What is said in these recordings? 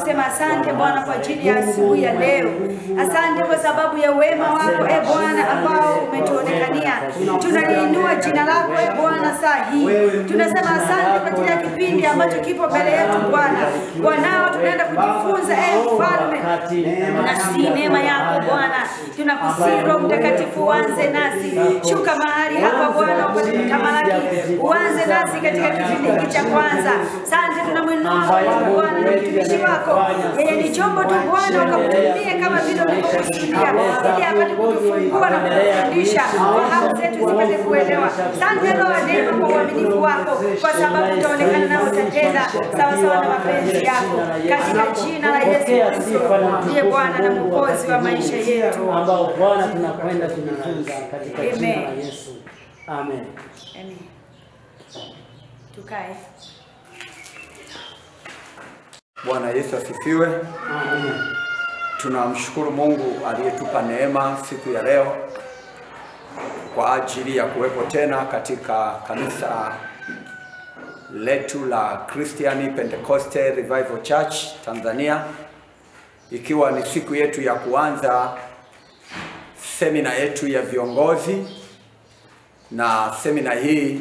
kusema asante Bwana kwa ajili ya asubuhi ya leo. Asante kwa sababu ya wema wako e Bwana ambao umetuonekania. Tunaliinua jina lako e Bwana saa hii, tunasema asante kwa ajili ya kipindi ambacho kipo mbele yetu Bwana. Wanao tunaenda kujifunza e Mfalme, na si neema yako Bwana, tunakusihi Roho Mtakatifu uanze nasi, shuka mahali hapa Bwana, upate kutamalaki, uanze nasi katika kipindi hiki cha kwanza. Tunamwinua mwenao Bwana na mtumishi wako, yeye ni chombo tu Bwana, ukamtumie kama vile ulivyokusudia, ili apate kutufungua na kutufundisha, fahamu zetu zipate kuelewa. Asante Roho wa neema kwa uaminifu wako, kwa sababu utaonekana na utatenda sawasawa na mapenzi yako, katika jina la Yesu Kristo, ndiye Bwana na Mwokozi wa maisha yetu. ambao Bwana tunakwenda kujifunza katika jina la Yesu. Amen. Amen. Tukae. Bwana Yesu asifiwe. Tunamshukuru Mungu aliyetupa neema siku ya leo kwa ajili ya kuwepo tena katika kanisa letu la Christian Pentecostal Revival Church Tanzania, ikiwa ni siku yetu ya kuanza semina yetu ya viongozi, na semina hii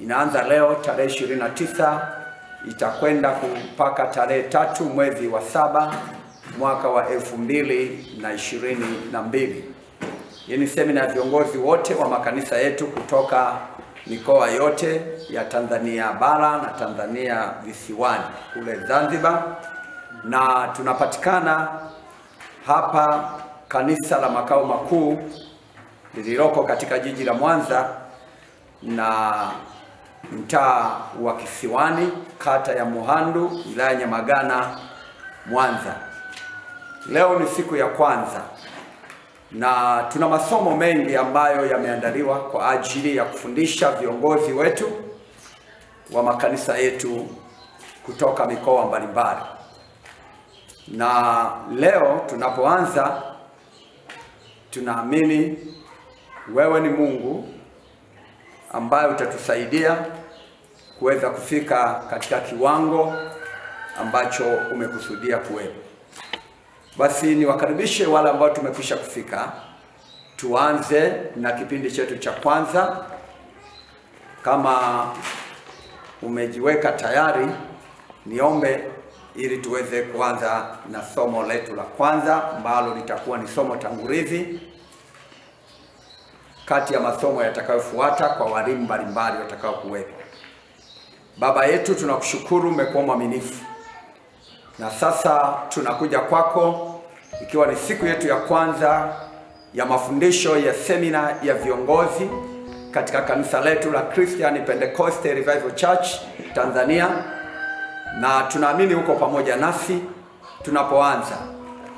inaanza leo tarehe 29 itakwenda kupaka tarehe tatu mwezi wa saba mwaka wa elfu mbili na ishirini na mbili. Hii ni semina ya viongozi wote wa makanisa yetu kutoka mikoa yote ya Tanzania bara na Tanzania visiwani kule Zanzibar, na tunapatikana hapa kanisa la makao makuu lililoko katika jiji la Mwanza na mtaa wa Kisiwani, kata ya Muhandu, wilaya ya Nyamagana, Mwanza. Leo ni siku ya kwanza na tuna masomo mengi ambayo yameandaliwa kwa ajili ya kufundisha viongozi wetu wa makanisa yetu kutoka mikoa mbalimbali. Na leo tunapoanza, tunaamini wewe ni Mungu ambaye itatusaidia kuweza kufika katika kiwango ambacho umekusudia kuwepo. Basi niwakaribishe wale ambao tumekwisha kufika, tuanze na kipindi chetu cha kwanza. Kama umejiweka tayari, niombe ili tuweze kuanza na somo letu la kwanza ambalo litakuwa ni somo tangulizi kati ya masomo yatakayofuata kwa walimu mbalimbali watakao kuwepo. Baba yetu, tunakushukuru, umekuwa mwaminifu na sasa tunakuja kwako ikiwa ni siku yetu ya kwanza ya mafundisho ya semina ya viongozi katika kanisa letu la Christian Pentecostal Revival Church Tanzania, na tunaamini uko pamoja nasi tunapoanza.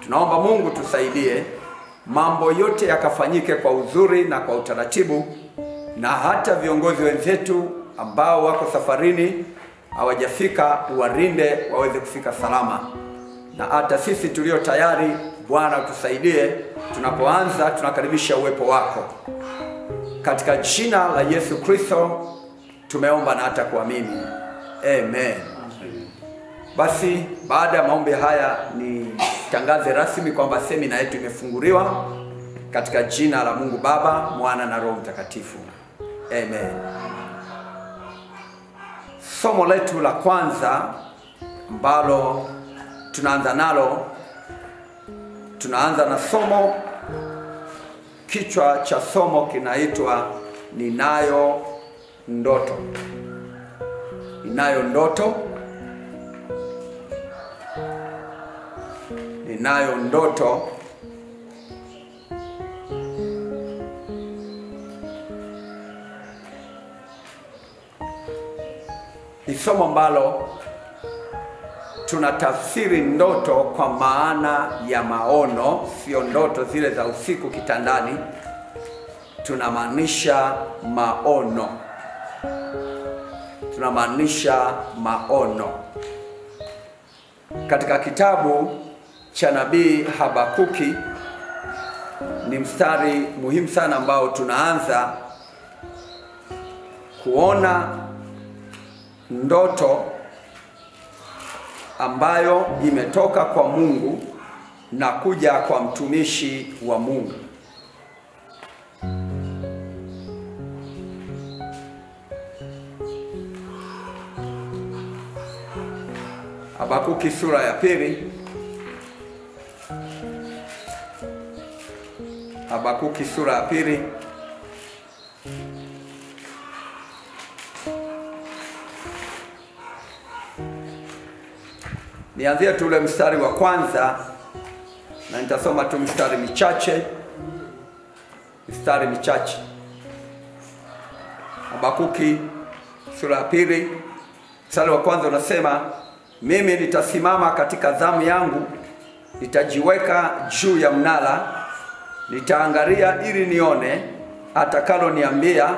Tunaomba Mungu tusaidie mambo yote yakafanyike kwa uzuri na kwa utaratibu, na hata viongozi wenzetu ambao wako safarini hawajafika, uwarinde waweze kufika salama, na hata sisi tulio tayari, Bwana utusaidie tunapoanza. Tunakaribisha uwepo wako katika jina la Yesu Kristo tumeomba na hata kuamini, amen. Basi baada ya maombi haya nitangaze rasmi kwamba semina yetu imefunguliwa katika jina la Mungu Baba, Mwana na Roho Mtakatifu. Amen. somo letu la kwanza ambalo tunaanza nalo, tunaanza na somo, kichwa cha somo kinaitwa ninayo ndoto. Ninayo ndoto, ninayo ndoto. Ni somo ambalo tunatafsiri ndoto kwa maana ya maono, sio ndoto zile za usiku kitandani. Tunamaanisha maono, tunamaanisha maono. Katika kitabu cha nabii Habakuki ni mstari muhimu sana ambao tunaanza kuona ndoto ambayo imetoka kwa Mungu na kuja kwa mtumishi wa Mungu. Habakuki sura ya pili. Habakuki sura ya pili. Nianzie tu ule mstari wa kwanza na nitasoma tu mstari michache, mstari michache. Habakuki sura ya pili mstari wa kwanza unasema, mimi nitasimama katika zamu yangu, nitajiweka juu ya mnara, nitaangalia ili nione atakaloniambia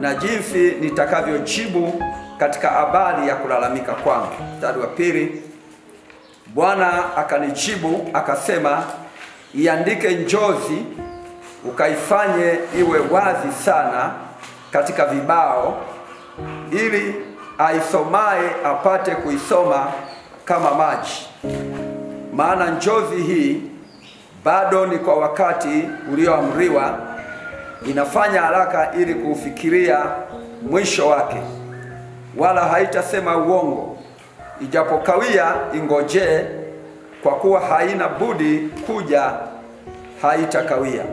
na jinsi nitakavyojibu katika habari ya kulalamika kwangu. Mstari wa pili Bwana akanijibu akasema, iandike njozi ukaifanye iwe wazi sana katika vibao, ili aisomaye apate kuisoma kama maji. Maana njozi hii bado ni kwa wakati ulioamriwa, inafanya haraka ili kuufikiria mwisho wake, wala haitasema uongo Ijapokawia ingojee, kwa kuwa haina budi kuja, haitakawia.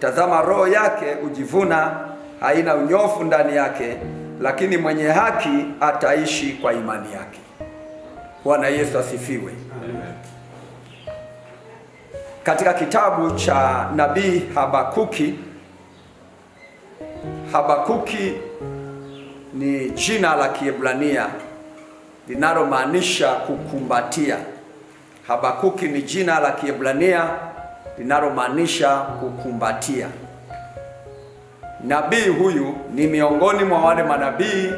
Tazama, roho yake ujivuna, haina unyofu ndani yake, lakini mwenye haki ataishi kwa imani yake. Bwana Yesu asifiwe. Katika kitabu cha nabii Habakuki, Habakuki ni jina la Kiebrania linalomaanisha kukumbatia. Habakuki ni jina la Kiebrania linalomaanisha kukumbatia. Nabii huyu ni miongoni mwa wale manabii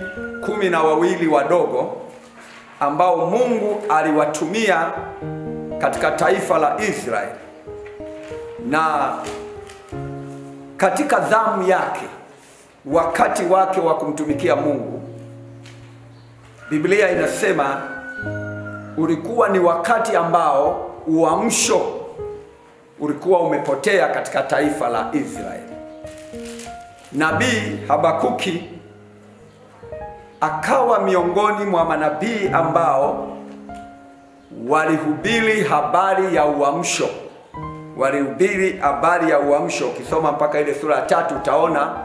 kumi na wawili wadogo ambao Mungu aliwatumia katika taifa la Israeli, na katika dhamu yake, wakati wake wa kumtumikia Mungu Biblia inasema ulikuwa ni wakati ambao uamsho ulikuwa umepotea katika taifa la Israeli. Nabii Habakuki akawa miongoni mwa manabii ambao walihubiri habari ya uamsho, walihubiri habari ya uamsho. Ukisoma mpaka ile sura ya tatu utaona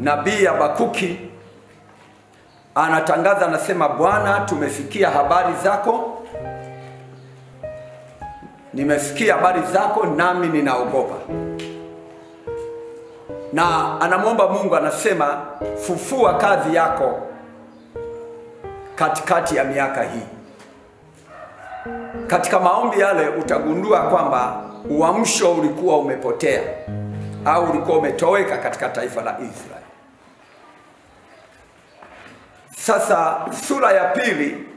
nabii Habakuki anatangaza anasema, Bwana, tumesikia habari zako, nimesikia habari zako, nami ninaogopa. Na anamwomba Mungu, anasema fufua kazi yako katikati ya miaka hii. Katika maombi yale utagundua kwamba uamsho ulikuwa umepotea au ulikuwa umetoweka katika taifa la Israeli. Sasa sura ya pili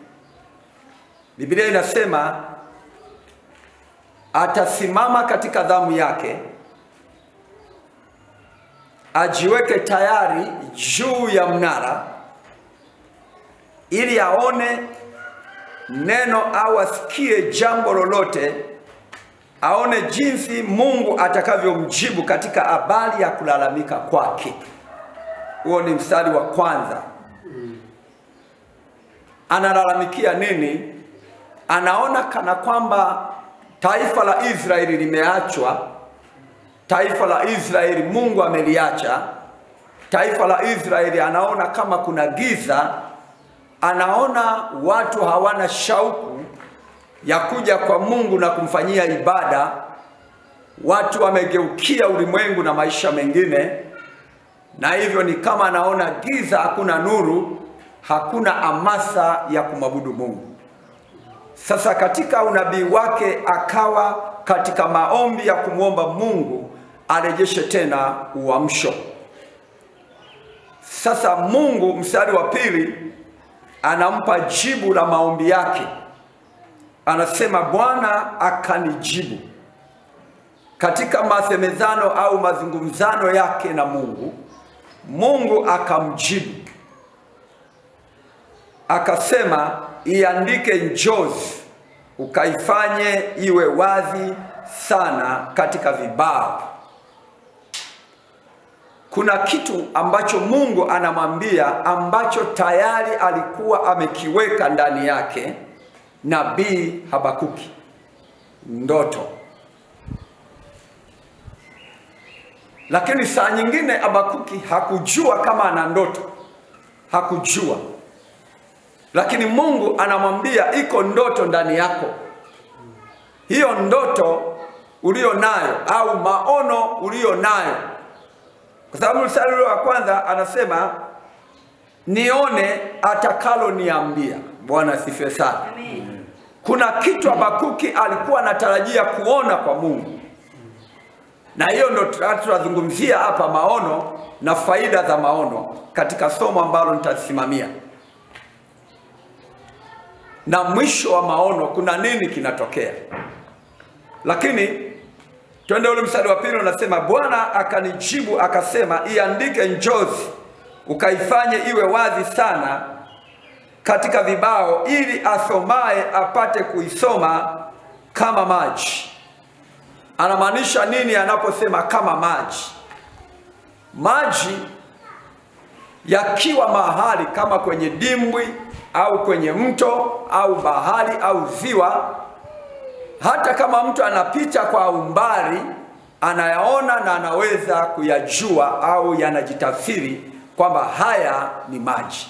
Biblia inasema atasimama katika dhamu yake, ajiweke tayari juu ya mnara, ili aone neno au asikie jambo lolote, aone jinsi Mungu atakavyomjibu katika habari ya kulalamika kwake. Huo ni mstari wa kwanza analalamikia nini? Anaona kana kwamba taifa la Israeli limeachwa, taifa la Israeli Mungu ameliacha taifa la Israeli. Anaona kama kuna giza, anaona watu hawana shauku ya kuja kwa Mungu na kumfanyia ibada. Watu wamegeukia ulimwengu na maisha mengine, na hivyo ni kama anaona giza, hakuna nuru, hakuna amasa ya kumwabudu Mungu. Sasa katika unabii wake akawa katika maombi ya kumwomba Mungu arejeshe tena uamsho. Sasa Mungu, mstari wa pili, anampa jibu la maombi yake, anasema Bwana akanijibu katika masemezano au mazungumzano yake na Mungu. Mungu akamjibu akasema, iandike njozi ukaifanye iwe wazi sana katika vibao. Kuna kitu ambacho Mungu anamwambia ambacho tayari alikuwa amekiweka ndani yake nabii Habakuki, ndoto. Lakini saa nyingine Habakuki hakujua kama ana ndoto, hakujua. Lakini Mungu anamwambia iko ndoto ndani yako. Hiyo ndoto ulio nayo au maono ulio nayo kwa sababu mstari ule wa kwanza anasema nione atakaloniambia. Bwana asifiwe sana. Amen. Kuna kitu Habakuki alikuwa anatarajia kuona kwa Mungu, na hiyo ndo tunazungumzia hapa, maono na faida za maono katika somo ambalo nitasimamia. Na mwisho wa maono kuna nini kinatokea, lakini Twende ule mstari wa pili unasema, Bwana akanijibu akasema, iandike njozi ukaifanye iwe wazi sana katika vibao, ili asomaye apate kuisoma kama maji. Anamaanisha nini anaposema kama maji? Maji yakiwa mahali kama kwenye dimbwi au kwenye mto au bahari au ziwa hata kama mtu anapita kwa umbali anayaona na anaweza kuyajua au yanajitafsiri kwamba haya ni maji.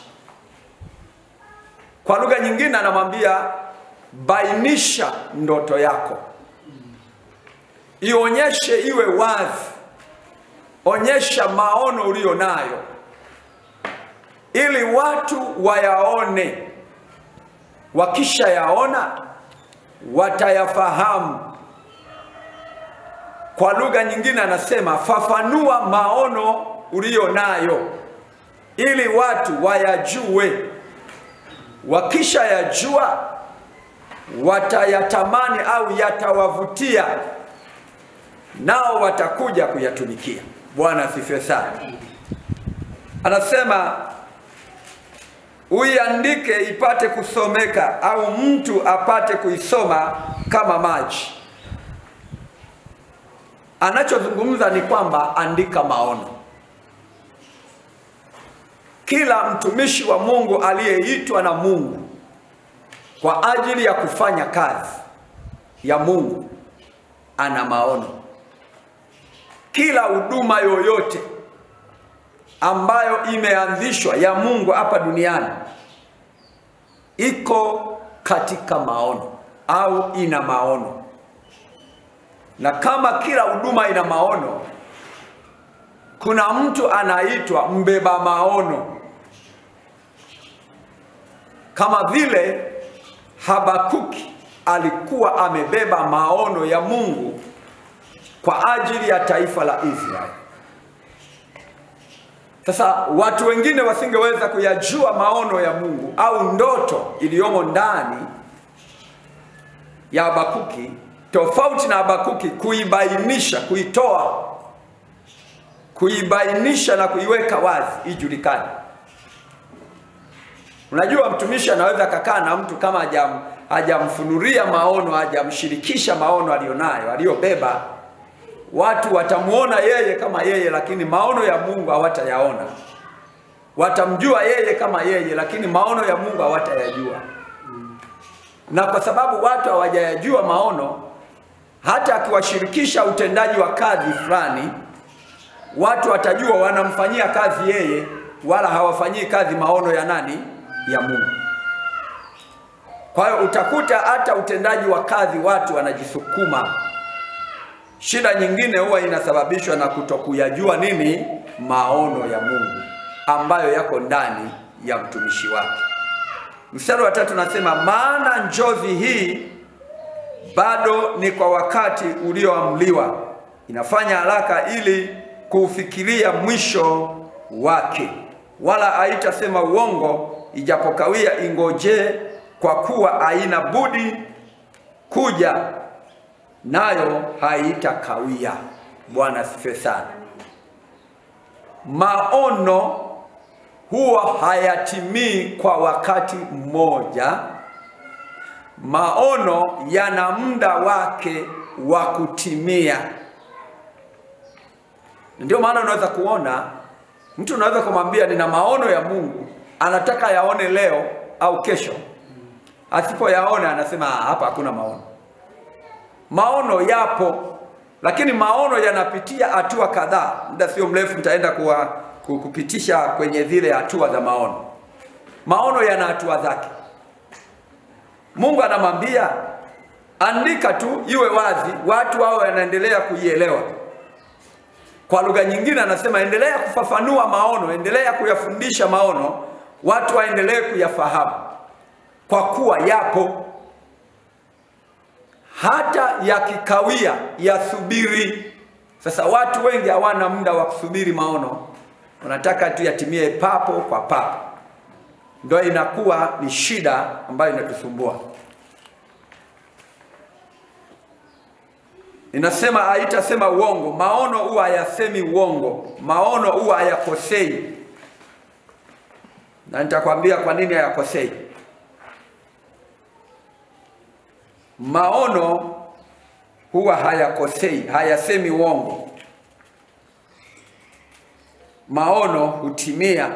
Kwa lugha nyingine, anamwambia bainisha ndoto yako, ionyeshe iwe wazi, onyesha maono uliyo nayo, ili watu wayaone. Wakisha yaona watayafahamu. Kwa lugha nyingine anasema fafanua maono uliyo nayo ili watu wayajue. Wakisha yajua watayatamani au yatawavutia, nao watakuja kuyatumikia. Bwana asifiwe sana. Anasema uiandike ipate kusomeka, au mtu apate kuisoma kama maji. Anachozungumza ni kwamba andika maono. Kila mtumishi wa Mungu aliyeitwa na Mungu kwa ajili ya kufanya kazi ya Mungu ana maono. Kila huduma yoyote ambayo imeanzishwa ya Mungu hapa duniani iko katika maono au ina maono, na kama kila huduma ina maono, kuna mtu anaitwa mbeba maono, kama vile Habakuki alikuwa amebeba maono ya Mungu kwa ajili ya taifa la Israeli. Sasa watu wengine wasingeweza kuyajua maono ya Mungu au ndoto iliyomo ndani ya Habakuki, tofauti na Habakuki kuibainisha, kuitoa, kuibainisha na kuiweka wazi ijulikane. Unajua, mtumishi anaweza akakaa na mtu kama hajam hajamfunulia maono, hajamshirikisha maono aliyonayo aliyobeba watu watamuona yeye kama yeye, lakini maono ya Mungu hawatayaona. watamjua yeye kama yeye, lakini maono ya Mungu hawatayajua. Na kwa sababu watu hawajayajua maono, hata akiwashirikisha utendaji wa kazi fulani, watu watajua wanamfanyia kazi yeye, wala hawafanyii kazi maono ya nani? Ya Mungu. Kwa hiyo utakuta hata utendaji wa kazi watu wanajisukuma. Shida nyingine huwa inasababishwa na kutokuyajua nini? Maono ya Mungu ambayo yako ndani ya mtumishi wake. Mstari wa tatu nasema, maana njozi hii bado ni kwa wakati ulioamliwa, inafanya haraka ili kuufikiria mwisho wake, wala haitasema uongo, ijapokawia ingojee, kwa kuwa haina budi kuja, nayo haitakawia. Bwana sifiwe sana. Maono huwa hayatimii kwa wakati mmoja. Maono yana muda wake wa kutimia. Ndio maana unaweza kuona mtu unaweza kumwambia nina maono ya Mungu, anataka yaone leo au kesho. Asipoyaona anasema hapa hakuna maono. Maono yapo, lakini maono yanapitia hatua kadhaa. Muda sio mrefu nitaenda kuwa kupitisha kwenye zile hatua za maono. Maono yana hatua zake. Mungu anamwambia andika tu, iwe wazi, watu wao wanaendelea kuielewa. Kwa lugha nyingine anasema endelea kufafanua maono, endelea kuyafundisha maono, watu waendelee kuyafahamu, kwa kuwa yapo. Hata yakikawia, yasubiri. Sasa watu wengi hawana muda wa kusubiri maono, wanataka tu yatimie papo kwa papo, ndio inakuwa ni shida ambayo inatusumbua. Inasema haitasema uongo. Maono huwa hayasemi uongo, maono huwa hayakosei, na nitakwambia kwa nini hayakosei. Maono huwa hayakosei, hayasemi uongo. Maono hutimia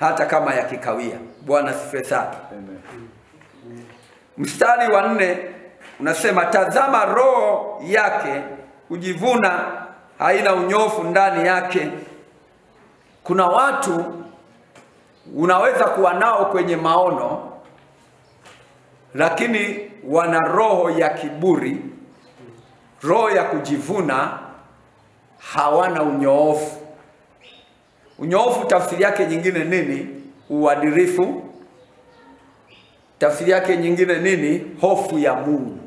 hata kama yakikawia. Bwana sifiwe sana. Mstari wa nne unasema tazama, roho yake hujivuna, haina unyofu ndani yake. Kuna watu unaweza kuwa nao kwenye maono, lakini wana roho ya kiburi, roho ya kujivuna, hawana unyoofu. Unyoofu tafsiri yake nyingine nini? Uadilifu. Tafsiri yake nyingine nini? Hofu ya Mungu.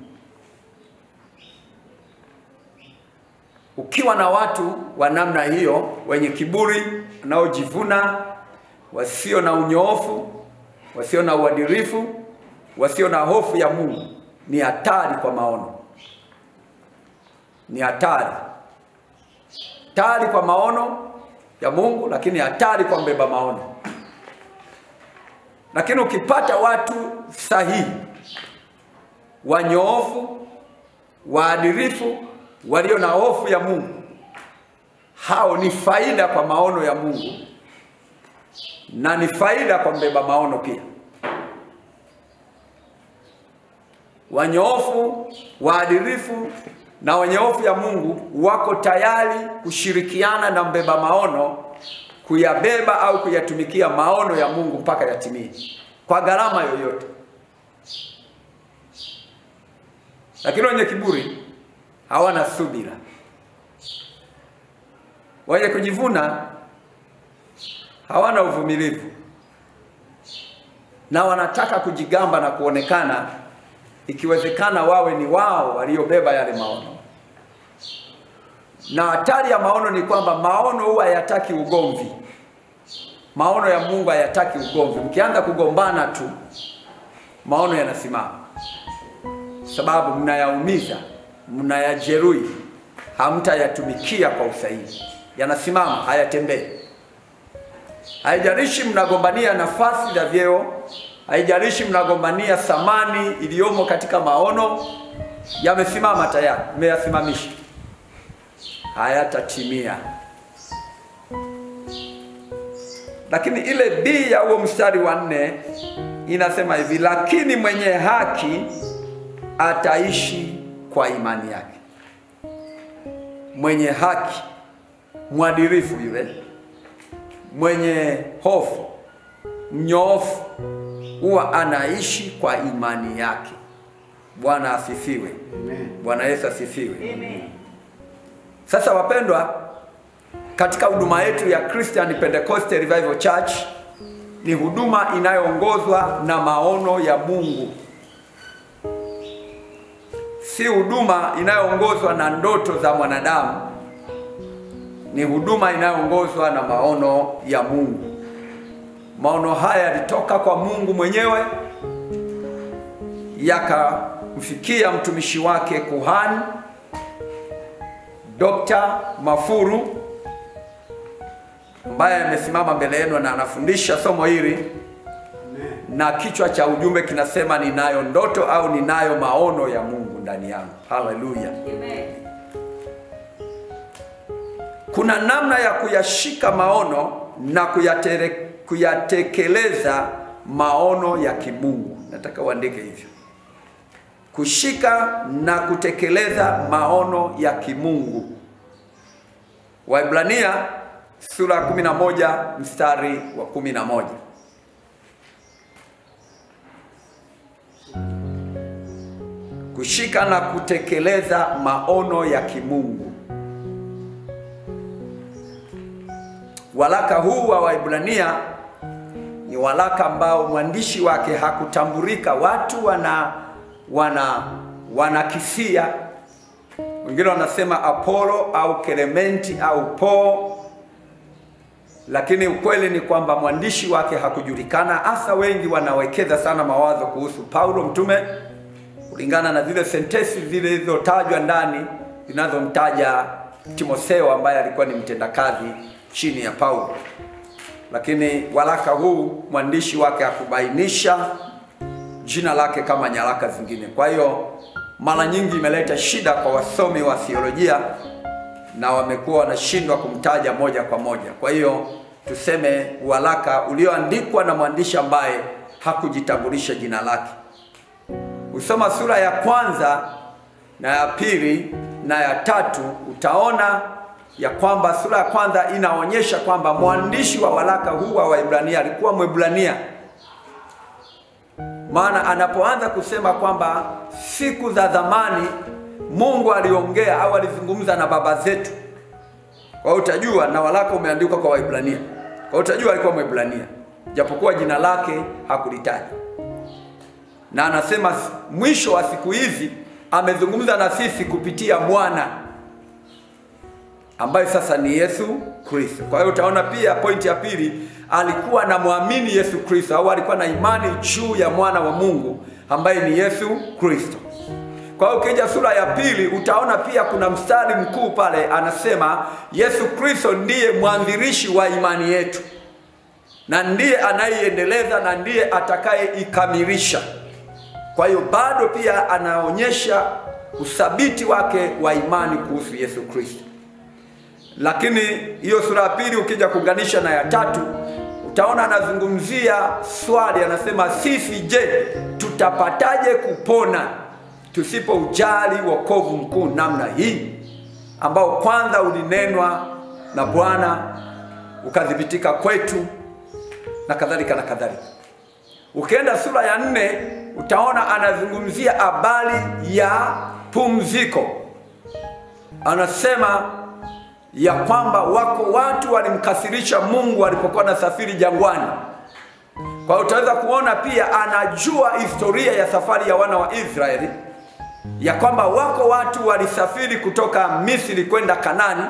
Ukiwa na watu wa namna hiyo, wenye kiburi, wanaojivuna, wasio na unyoofu, wasio na uadilifu, wasio na hofu ya Mungu, ni hatari kwa maono, ni hatari hatari kwa maono ya Mungu, lakini hatari kwa mbeba maono. Lakini ukipata watu sahihi, wanyoofu, waadilifu, walio na hofu ya Mungu, hao ni faida kwa maono ya Mungu na ni faida kwa mbeba maono pia. Wanyoofu, waadilifu na wenye hofu ya Mungu wako tayari kushirikiana na mbeba maono kuyabeba au kuyatumikia maono ya Mungu mpaka yatimie kwa gharama yoyote. Lakini wenye kiburi hawana subira, wenye kujivuna hawana uvumilivu, na wanataka kujigamba na kuonekana, ikiwezekana wawe ni wao waliobeba yale maono. Na hatari ya maono ni kwamba maono huwa hayataki ugomvi. Maono ya Mungu hayataki ugomvi. Mkianza kugombana tu, maono yanasimama, sababu mnayaumiza, mnayajeruhi, hamtayatumikia kwa usahihi. Yanasimama, hayatembei. Haijalishi mnagombania nafasi za vyeo, haijalishi mnagombania thamani iliyomo katika maono, yamesimama tayari, mmeyasimamisha hayatatimia. lakini ile B ya huo mstari wa nne inasema hivi, lakini mwenye haki ataishi kwa imani yake. Mwenye haki, mwadilifu yule, mwenye hofu, mnyoofu, huwa anaishi kwa imani yake. Bwana asifiwe. Amen. Bwana Yesu asifiwe. Amen. Sasa wapendwa, katika huduma yetu ya Christian Pentecostal Revival Church ni huduma inayoongozwa na maono ya Mungu, si huduma inayoongozwa na ndoto za mwanadamu. Ni huduma inayoongozwa na maono ya Mungu. Maono haya yalitoka kwa Mungu mwenyewe yakamfikia mtumishi wake kuhani Dr. Mafuru ambaye amesimama mbele yenu na anafundisha somo hili, na kichwa cha ujumbe kinasema ninayo ndoto au ninayo maono ya Mungu ndani yangu. Haleluya! Kuna namna ya kuyashika maono na kuyatere, kuyatekeleza maono ya kimungu. Nataka uandike hivyo, kushika na kutekeleza maono ya kimungu. Waibrania sura ya 11 mstari wa 11. Kushika na kutekeleza maono ya kimungu. Walaka huu wa Waibrania ni waraka ambao mwandishi wake hakutambulika. Watu wana wana wanakisia, wengine wanasema Apollo au Klementi au Paul, lakini ukweli ni kwamba mwandishi wake hakujulikana. Hasa wengi wanawekeza sana mawazo kuhusu Paulo mtume kulingana na zile sentesi zilizotajwa ndani zinazomtaja Timotheo ambaye alikuwa ni mtendakazi chini ya Paulo, lakini waraka huu mwandishi wake hakubainisha jina lake kama nyaraka zingine. Kwa hiyo mara nyingi imeleta shida kwa wasomi wa theolojia na wamekuwa wanashindwa kumtaja moja kwa moja. Kwa hiyo tuseme waraka ulioandikwa na mwandishi ambaye hakujitambulisha jina lake. Usoma sura ya kwanza na ya pili na ya tatu utaona ya kwamba sura ya kwanza inaonyesha kwamba mwandishi wa waraka huu wa Waibrania alikuwa Mwebrania. Maana anapoanza kusema kwamba siku za zamani Mungu aliongea au alizungumza na baba zetu, kwa hiyo utajua, na waraka umeandikwa kwa Waibrania, kwa hiyo utajua alikuwa Mwebrania, japokuwa jina lake hakulitaja. Na anasema mwisho wa siku hizi amezungumza na sisi kupitia mwana ambaye sasa ni Yesu Kristo. Kwa hiyo utaona pia pointi ya pili, alikuwa anamwamini Yesu Kristo au alikuwa na imani juu ya mwana wa Mungu ambaye ni Yesu Kristo. Kwa hiyo ukija sura ya pili utaona pia kuna mstari mkuu pale, anasema Yesu Kristo ndiye mwanzilishi wa imani yetu na ndiye anayeiendeleza na ndiye atakayeikamilisha. Kwa hiyo bado pia anaonyesha uthabiti wake wa imani kuhusu Yesu Kristo. Lakini hiyo sura ya pili ukija kuunganisha na ya tatu, utaona anazungumzia swali, anasema sisi je, tutapataje kupona tusipoujali wokovu mkuu namna hii ambao kwanza ulinenwa na Bwana ukadhibitika kwetu na kadhalika na kadhalika. Ukienda sura ya nne utaona anazungumzia habari ya pumziko. Anasema ya kwamba wako watu walimkasirisha Mungu alipokuwa anasafiri jangwani. Kwa hiyo utaweza kuona pia anajua historia ya safari ya wana wa Israeli, ya kwamba wako watu walisafiri kutoka Misri kwenda Kanani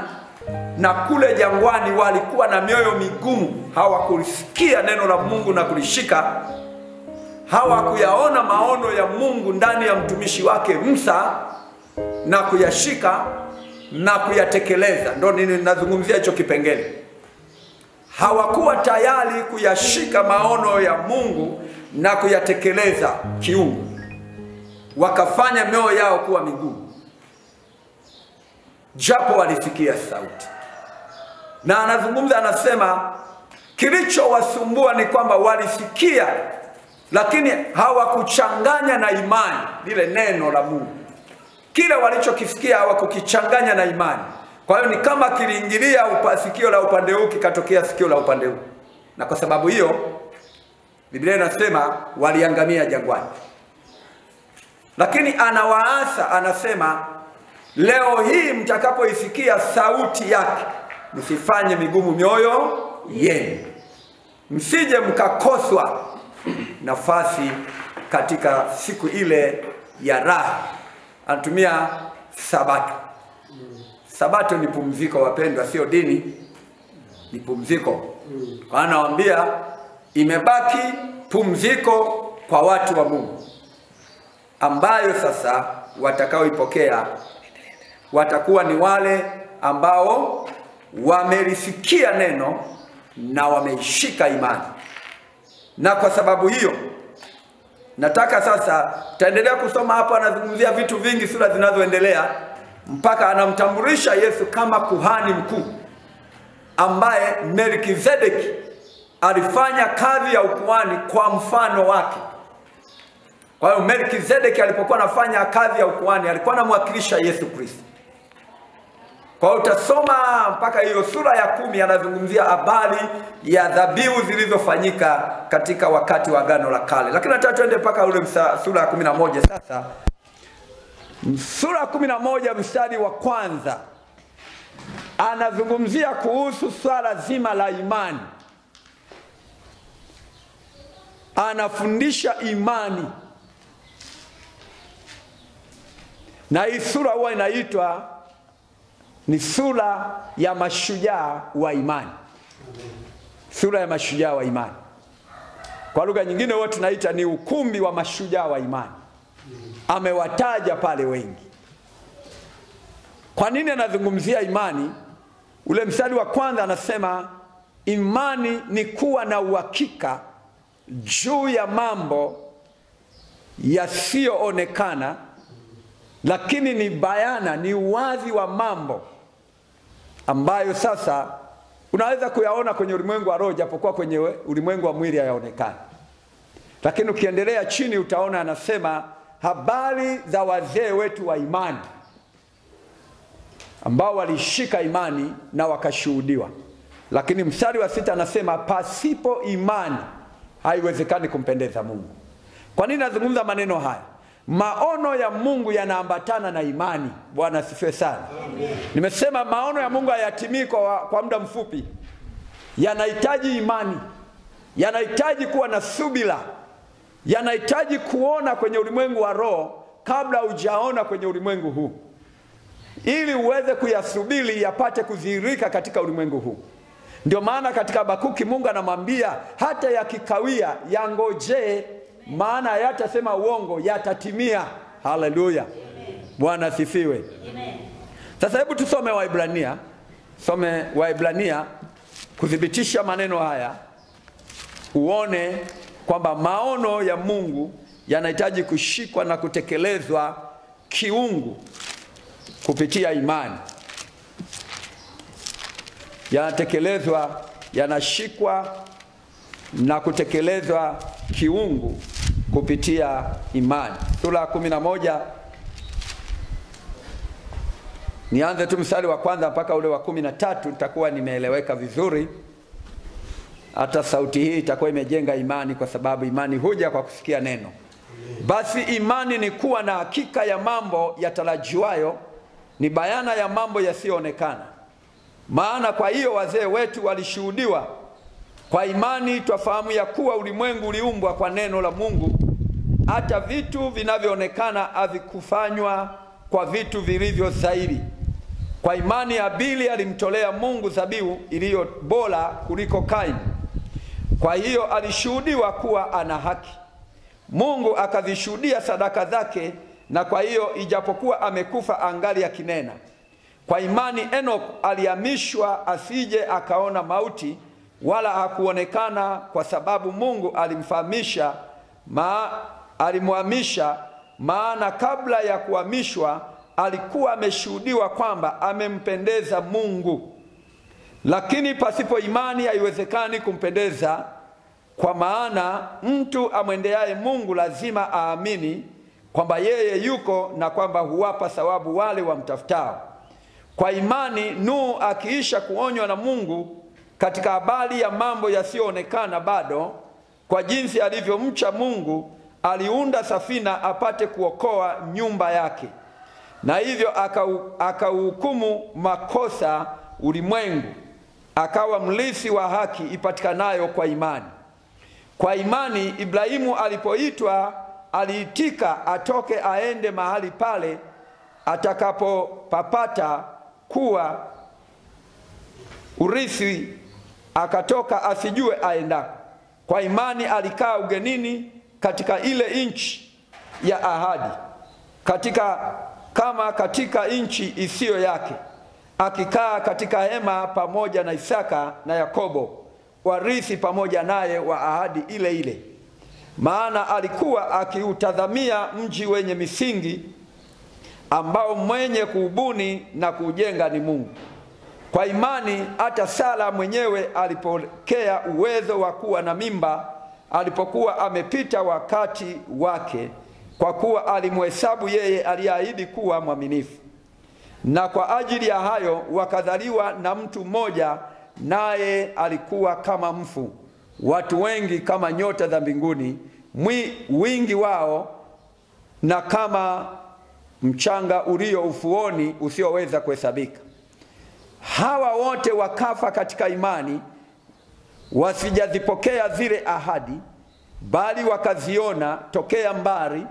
na kule jangwani walikuwa na mioyo migumu, hawakulisikia neno la Mungu na kulishika, hawakuyaona maono ya Mungu ndani ya mtumishi wake Musa na kuyashika na kuyatekeleza. Ndo nini ninazungumzia hicho kipengele. Hawakuwa tayari kuyashika maono ya Mungu na kuyatekeleza kiungu, wakafanya mioyo yao kuwa migumu, japo walisikia sauti na anazungumza anasema, Kilichowasumbua ni kwamba walisikia, lakini hawakuchanganya na imani lile neno la Mungu. Kile walichokisikia hawakukichanganya na imani. Kwa hiyo ni kama kiliingilia sikio la upande huu kikatokea sikio la upande huu, na kwa sababu hiyo Biblia inasema waliangamia jangwani. Lakini anawaasa anasema, leo hii mtakapoisikia sauti yake, msifanye migumu mioyo yenu, msije mkakoswa nafasi katika siku ile ya raha. Anatumia Sabato. Sabato ni pumziko, wapendwa, sio dini, ni pumziko. Kwa anawaambia imebaki pumziko kwa watu wa Mungu, ambayo sasa watakaoipokea watakuwa ni wale ambao wamelisikia neno na wameishika imani. Na kwa sababu hiyo nataka sasa, taendelea kusoma hapa, anazungumzia vitu vingi, sura zinazoendelea mpaka anamtambulisha Yesu kama kuhani mkuu ambaye Melkizedeki alifanya kazi ya ukuhani kwa mfano wake. Kwa hiyo Melkizedeki alipokuwa anafanya kazi ya ukuhani alikuwa anamwakilisha Yesu Kristo. Kwa utasoma mpaka hiyo sura ya kumi, anazungumzia habari ya dhabihu zilizofanyika katika wakati wa Agano la Kale, lakini nataka tuende mpaka ule msa, sura ya kumi na moja sasa. Sura ya kumi na moja mstari wa kwanza anazungumzia kuhusu swala zima la imani, anafundisha imani, na hii sura huwa inaitwa ni sura ya mashujaa wa imani, sura ya mashujaa wa imani. Kwa lugha nyingine huwa tunaita ni ukumbi wa mashujaa wa imani. Amewataja pale wengi. Kwa nini anazungumzia imani? Ule mstari wa kwanza anasema imani ni kuwa na uhakika juu ya mambo yasiyoonekana, lakini ni bayana, ni uwazi wa mambo ambayo sasa unaweza kuyaona kwenye ulimwengu wa roho, japokuwa kwenye ulimwengu wa mwili hayaonekani. Lakini ukiendelea chini utaona anasema habari za wazee wetu wa imani ambao walishika imani na wakashuhudiwa. Lakini mstari wa sita anasema pasipo imani haiwezekani kumpendeza Mungu. Kwa nini nazungumza maneno haya? Maono ya Mungu yanaambatana na imani. Bwana asifiwe sana. Amen. Nimesema maono ya Mungu hayatimii kwa, kwa muda mfupi, yanahitaji imani, yanahitaji kuwa na subira, yanahitaji kuona kwenye ulimwengu wa roho kabla hujaona kwenye ulimwengu huu, ili uweze kuyasubiri yapate kudhihirika katika ulimwengu huu. Ndio maana katika Habakuki Mungu anamwambia hata yakikawia, yangojee maana yatasema uongo, yatatimia. Haleluya, Bwana sifiwe Sasa hebu tusome Waibrania, some Waibrania kuthibitisha maneno haya, uone kwamba maono ya Mungu yanahitaji kushikwa na kutekelezwa kiungu kupitia imani, yanatekelezwa, yanashikwa na kutekelezwa kiungu kupitia imani. Sura ya kumi na moja nianze tu mstari wa kwanza mpaka ule wa kumi na tatu nitakuwa nimeeleweka vizuri. Hata sauti hii itakuwa imejenga imani, kwa sababu imani huja kwa kusikia neno. Basi imani ni kuwa na hakika ya mambo yatarajiwayo, ni bayana ya mambo yasiyoonekana. Maana kwa hiyo wazee wetu walishuhudiwa kwa imani twafahamu ya kuwa ulimwengu uliumbwa kwa neno la Mungu, hata vitu vinavyoonekana havikufanywa kwa vitu vilivyo dhahiri. Kwa imani abili alimtolea Mungu dhabihu iliyo bora kuliko Kaini. Kwa hiyo alishuhudiwa kuwa ana haki, Mungu akazishuhudia sadaka zake, na kwa hiyo ijapokuwa amekufa angali akinena. Kwa imani Enoch alihamishwa asije akaona mauti wala hakuonekana kwa sababu Mungu alimfahamisha ma, alimhamisha. Maana kabla ya kuhamishwa alikuwa ameshuhudiwa kwamba amempendeza Mungu. Lakini pasipo imani haiwezekani kumpendeza, kwa maana mtu amwendeaye Mungu lazima aamini kwamba yeye yuko na kwamba huwapa thawabu wale wamtafutao. Kwa imani Nuhu akiisha kuonywa na Mungu katika habari ya mambo yasiyoonekana bado, kwa jinsi alivyomcha Mungu, aliunda safina apate kuokoa nyumba yake, na hivyo akauhukumu makosa ulimwengu, akawa mlisi wa haki ipatikanayo kwa imani. Kwa imani Ibrahimu alipoitwa aliitika atoke aende mahali pale atakapopapata kuwa urithi, akatoka asijue aendako. Kwa imani alikaa ugenini katika ile nchi ya ahadi, katika kama katika nchi isiyo yake, akikaa katika hema pamoja na Isaka na Yakobo, warithi pamoja naye wa ahadi ile ile maana alikuwa akiutazamia mji wenye misingi ambao mwenye kuubuni na kuujenga ni Mungu. Kwa imani hata Sara mwenyewe alipokea uwezo wa kuwa na mimba alipokuwa amepita wakati wake, kwa kuwa alimhesabu yeye aliyeahidi kuwa mwaminifu. Na kwa ajili ya hayo wakadhaliwa na mtu mmoja, naye alikuwa kama mfu watu wengi kama nyota za mbinguni, mwi wingi wao na kama mchanga ulio ufuoni usioweza kuhesabika. Hawa wote wakafa katika imani, wasijazipokea zile ahadi, bali wakaziona tokea mbali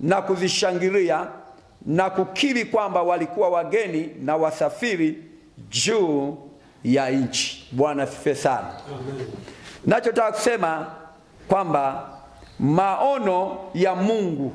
na kuzishangilia na kukiri kwamba walikuwa wageni na wasafiri juu ya nchi. Bwana asifiwe sana. Nachotaka kusema kwamba maono ya Mungu